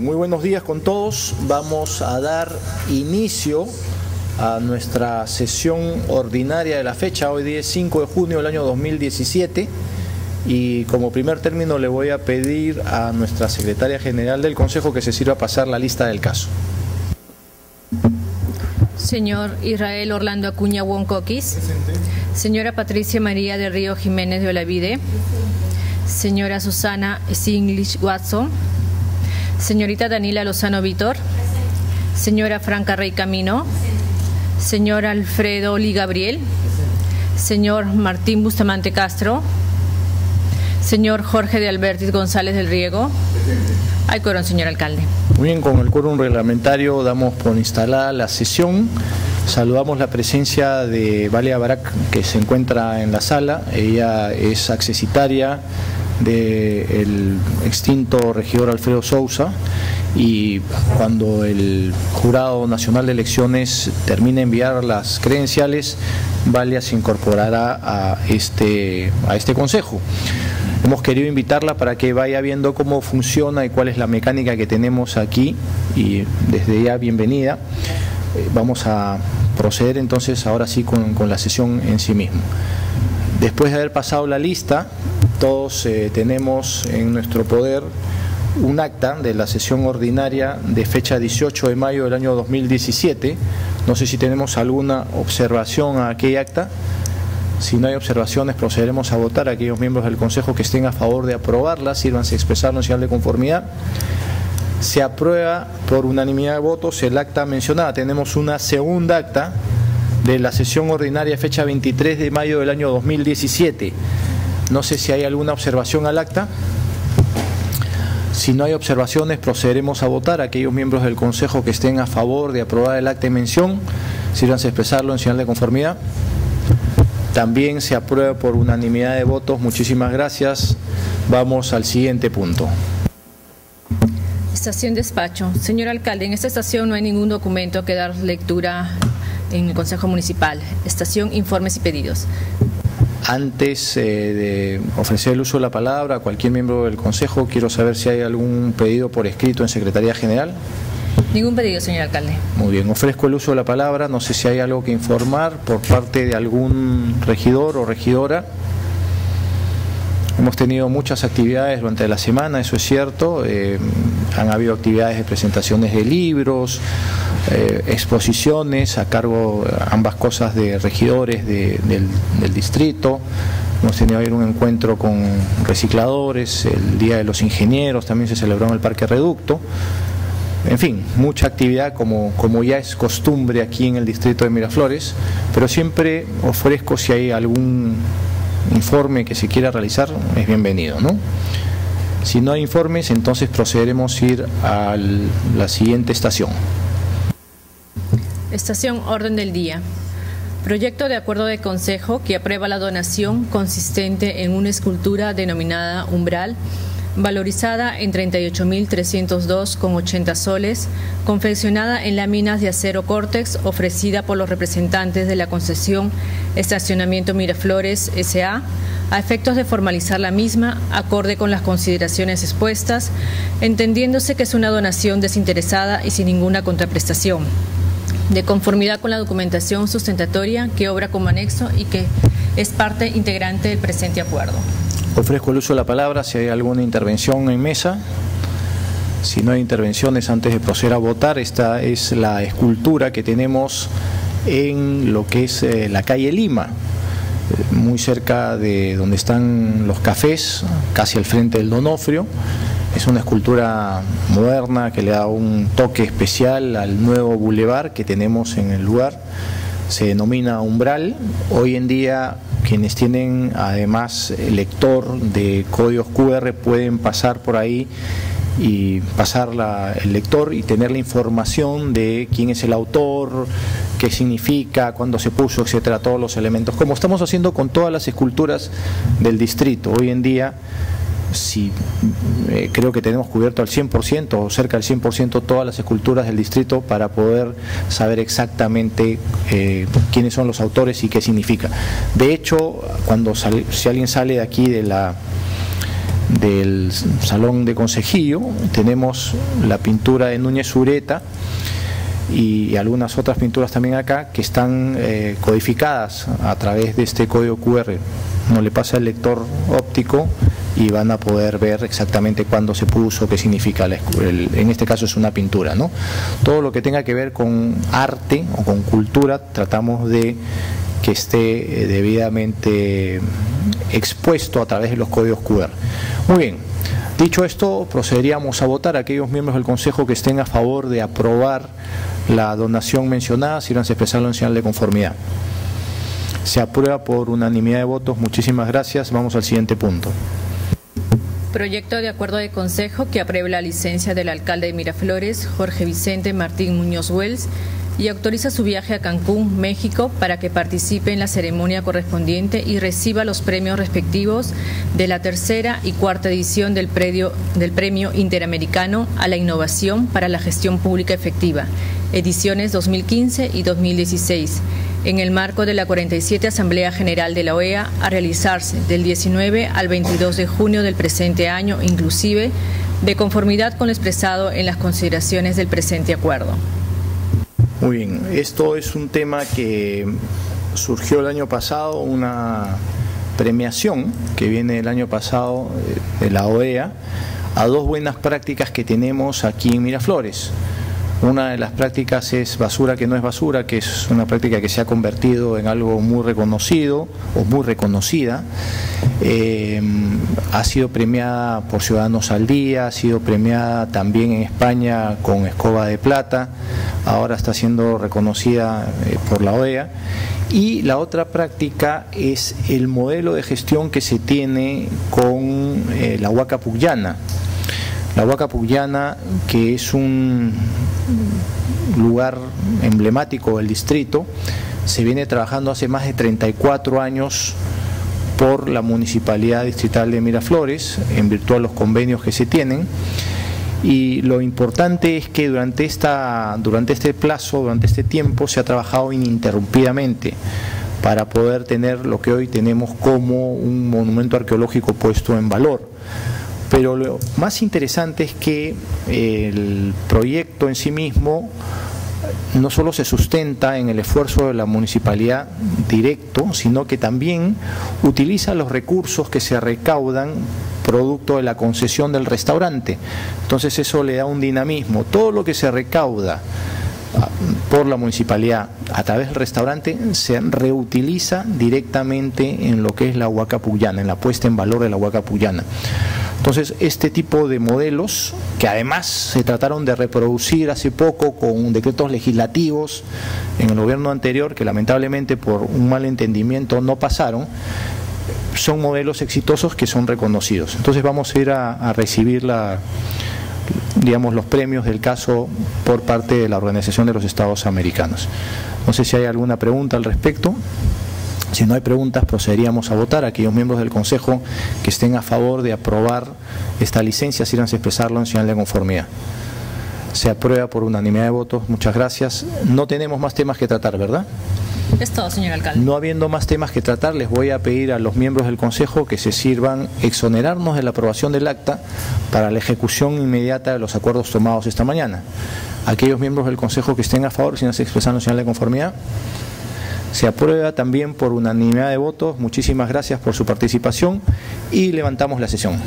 Muy buenos días con todos. Vamos a dar inicio a nuestra sesión ordinaria de la fecha. Hoy día es 5 de junio del año 2017 y como primer término le voy a pedir a nuestra secretaria general del Consejo que se sirva a pasar la lista del caso. Señor Israel Orlando Acuña Woncoquis. Señora Patricia María de Río Jiménez de Olavide. Señora Susana Singlish Watson. Señorita Daniela Lozano Vítor. Señora Franca Rey Camino. Señor Alfredo Lee Gabriel. Señor Martín Bustamante Castro. Señor Jorge de Albertis González del Riego. Hay quórum, señor alcalde. Muy bien, con el quórum reglamentario damos por instalada la sesión. Saludamos la presencia de Valia Barak, que se encuentra en la sala. Ella es accesitaria del extinto regidor Alfredo Sousa y cuando el Jurado Nacional de Elecciones termine de enviar las credenciales, Valia se incorporará a este, a este consejo. Hemos querido invitarla para que vaya viendo cómo funciona y cuál es la mecánica que tenemos aquí y desde ya bienvenida. Eh, vamos a proceder entonces ahora sí con la sesión en sí mismo. Después de haber pasado la lista, todos eh, tenemos en nuestro poder un acta de la sesión ordinaria de fecha 18 de mayo del año 2017. No sé si tenemos alguna observación a aquella acta. Si no hay observaciones, procederemos a votar aquellos miembros del Consejo que estén a favor de aprobarla, sírvanse a expresar en señal de conformidad. Se aprueba por unanimidad de votos el acta mencionada. Tenemos una segunda acta de la sesión ordinaria fecha 23 de mayo del año 2017. No sé si hay alguna observación al acta. Si no hay observaciones, procederemos a votar aquellos miembros del Consejo que estén a favor de aprobar el acta de mención. Sírvanse a expresarlo en señal de conformidad. También se aprueba por unanimidad de votos. Muchísimas gracias. Vamos al siguiente punto. Estación despacho. Señor alcalde, en esta estación no hay ningún documento que dar lectura en el Consejo Municipal. Estación, informes y pedidos. Antes eh, de ofrecer el uso de la palabra a cualquier miembro del Consejo, quiero saber si hay algún pedido por escrito en Secretaría General. Ningún pedido, señor alcalde. Muy bien, ofrezco el uso de la palabra. No sé si hay algo que informar por parte de algún regidor o regidora. Hemos tenido muchas actividades durante la semana, eso es cierto. Eh, han habido actividades de presentaciones de libros, eh, exposiciones a cargo ambas cosas de regidores del, del, distrito. Hemos tenido ayer un encuentro con recicladores, el Día de los Ingenieros también se celebró en el Parque Reducto. En fin, mucha actividad como, como ya es costumbre aquí en el distrito de Miraflores, pero siempre ofrezco si hay algún informe que se quiera realizar, es bienvenido, ¿no? Si no hay informes, entonces procederemos a ir a la siguiente estación. Estación Orden del Día. Proyecto de acuerdo de consejo que aprueba la donación consistente en una escultura denominada Umbral, valorizada en 38.302,80 soles, confeccionada en láminas de acero córtex, ofrecida por los representantes de la concesión Estacionamiento Miraflores S.A., a efectos de formalizar la misma, acorde con las consideraciones expuestas, entendiéndose que es una donación desinteresada y sin ninguna contraprestación de conformidad con la documentación sustentatoria que obra como anexo y que es parte integrante del presente acuerdo. Ofrezco el uso de la palabra si hay alguna intervención en mesa. Si no hay intervenciones antes de proceder a votar, esta es la escultura que tenemos en lo que es eh, la calle Lima, eh, muy cerca de donde están los cafés, casi al frente del Donofrio. Es una escultura moderna que le da un toque especial al nuevo bulevar que tenemos en el lugar. Se denomina umbral. Hoy en día quienes tienen además lector de códigos QR pueden pasar por ahí y pasar el lector y tener la información de quién es el autor, qué significa, cuándo se puso, etcétera, todos los elementos, como estamos haciendo con todas las esculturas del distrito. Hoy en día si eh, creo que tenemos cubierto al 100% o cerca del 100% todas las esculturas del distrito para poder saber exactamente eh, quiénes son los autores y qué significa. De hecho, cuando si alguien sale de aquí de la del Salón de Consejillo. Tenemos la pintura de Núñez Ureta y algunas otras pinturas también acá que están eh, codificadas a través de este código QR. No le pasa el lector óptico y van a poder ver exactamente cuándo se puso, qué significa, en este caso es una pintura. ¿no? Todo lo que tenga que ver con arte o con cultura tratamos de que esté eh, debidamente expuesto a través de los códigos QR. Muy bien, dicho esto, procederíamos a votar a aquellos miembros del Consejo que estén a favor de aprobar la donación mencionada, si a expresarlo en señal de conformidad. Se aprueba por unanimidad de votos. Muchísimas gracias. Vamos al siguiente punto. Proyecto de acuerdo de consejo que apruebe la licencia del alcalde de Miraflores, Jorge Vicente Martín Muñoz Wells, y autoriza su viaje a Cancún, México, para que participe en la ceremonia correspondiente y reciba los premios respectivos de la tercera y cuarta edición del, del Premio Interamericano a la Innovación para la Gestión Pública Efectiva, ediciones 2015 y 2016 en el marco de la 47 Asamblea General de la OEA a realizarse del 19 al 22 de junio del presente año, inclusive de conformidad con lo expresado en las consideraciones del presente acuerdo. Muy bien, esto es un tema que surgió el año pasado, una premiación que viene el año pasado eh, de la OEA a dos buenas prácticas que tenemos aquí en Miraflores. Una de las prácticas es basura que no es basura, que es una práctica que se ha convertido en algo muy reconocido o muy reconocida. Eh, ha sido premiada por Ciudadanos al Día, ha sido premiada también en España con Escoba de Plata, ahora está siendo reconocida eh, por la OEA. Y la otra práctica es el modelo de gestión que se tiene con eh, la Huaca Puyana. La Huaca Puyana, que es un lugar emblemático del distrito, se viene trabajando hace más de 34 años por la Municipalidad Distrital de Miraflores, en virtud de los convenios que se tienen. Y lo importante es que durante, esta, durante este plazo, durante este tiempo, se ha trabajado ininterrumpidamente para poder tener lo que hoy tenemos como un monumento arqueológico puesto en valor. Pero lo más interesante es que el proyecto en sí mismo no solo se sustenta en el esfuerzo de la municipalidad directo, sino que también utiliza los recursos que se recaudan producto de la concesión del restaurante. Entonces eso le da un dinamismo. Todo lo que se recauda ah, por la municipalidad a través del restaurante se reutiliza directamente en lo que es la huaca puyana, en la puesta en valor de la huaca puyana. Entonces, este tipo de modelos, que además se trataron de reproducir hace poco con decretos legislativos en el gobierno anterior, que lamentablemente por un mal entendimiento no pasaron, son modelos exitosos que son reconocidos. Entonces vamos a ir a, recibir la, digamos, los premios del caso por parte de la Organización de los Estados Americanos. No sé si hay alguna pregunta al respecto. Si no hay preguntas, procederíamos a votar. Aquellos miembros del Consejo que estén a favor de aprobar esta licencia, si a expresarlo en señal de conformidad. Se aprueba por unanimidad de votos. Muchas gracias. No tenemos más temas que tratar, ¿verdad? Es todo, señor alcalde. No habiendo más temas que tratar, les voy a pedir a los miembros del Consejo que se sirvan exonerarnos de la aprobación del acta para la ejecución inmediata de los acuerdos tomados esta mañana. Aquellos miembros del Consejo que estén a favor, si no se expresan en señal de conformidad. Se aprueba también por unanimidad de votos. Muchísimas gracias por su participación y levantamos la sesión.